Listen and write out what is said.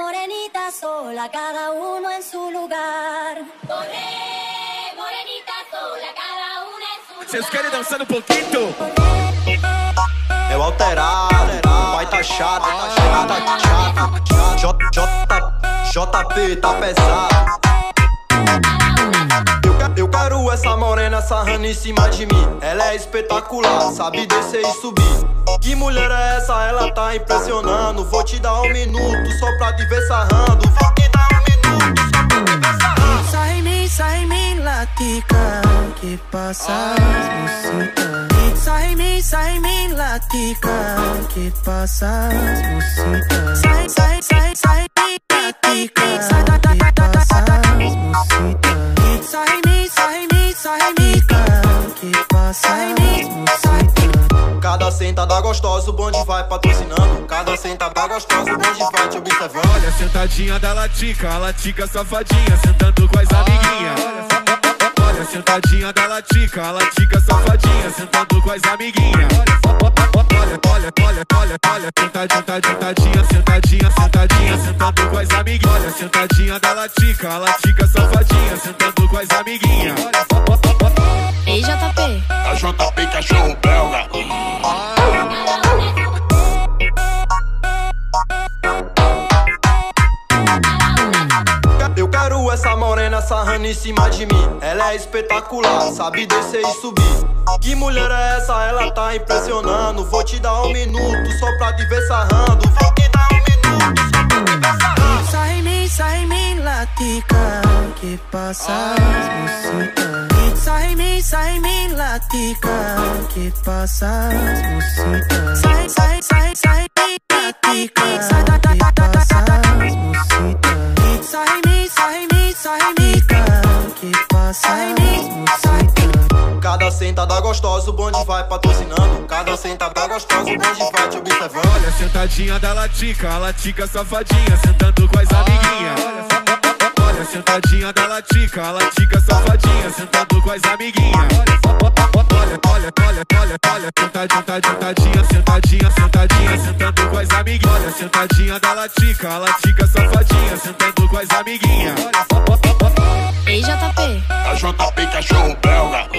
Morenita sola, cada uno en su lugar. Corre, morenita sola, cada una en su lugar. Vocês querem dançar um pouquinho? É o alterado, vai tá chato, tá chato, tá chato. J, J, JP tá pesado. Quero essa morena sarrando em cima de mim. Ela é espetacular, sabe descer e subir. Que mulher é essa? Ela tá impressionando. Vou te dar um minuto só pra te ver sarrando. Vou te dar um minuto só pra te ver sarrando. Sai em mim, sai em mim, latica Que passa as Sai em mim, sai em mim, latica Que passa as Sai, sai, sai, sai sentada gostosa, o bonde vai patrocinando. Cada sentada gostosa, o bonde vai te observando. Olha, sentadinha da latica, a latica safadinha, sentando com as amiguinhas. Olha, sentadinha da latica, a latica safadinha, sentando com as amiguinhas. Olha, olha, olha, olha, olha, sentadinha, sentadinha, sentadinha, sentadinha, sentando com as amiguinhas. Olha, sentadinha da latica, a latica safadinha, morena sarrando em cima de mim. Ela é espetacular, sabe descer e subir. Que mulher é essa? Ela tá impressionando. Vou te dar um minuto só pra te ver sarrando. Vou te dar um minuto só pra te ver sarrando. Sai em mim, sai em mim, latica Que passa as Sai em mim, sai em mim, latica Que passa as sai, sai, sai Cada sentada gostosa, o bonde vai patrocinando. Cada sentada gostosa, o bonde vai te observando. Olha, sentadinha da latica, a latica safadinha, sentando com as amiguinhas. Olha, sentadinha da latica, a latica safadinha, sentando com as amiguinhas. Olha, olha, olha, olha, olha, sentadinha, sentadinha, sentadinha, sentadinha, sentando com as amiguinhas. Olha, sentadinha da latica, a latica safadinha, sentando com as amiguinhas. ei, JP, A JP Cachorro Belga.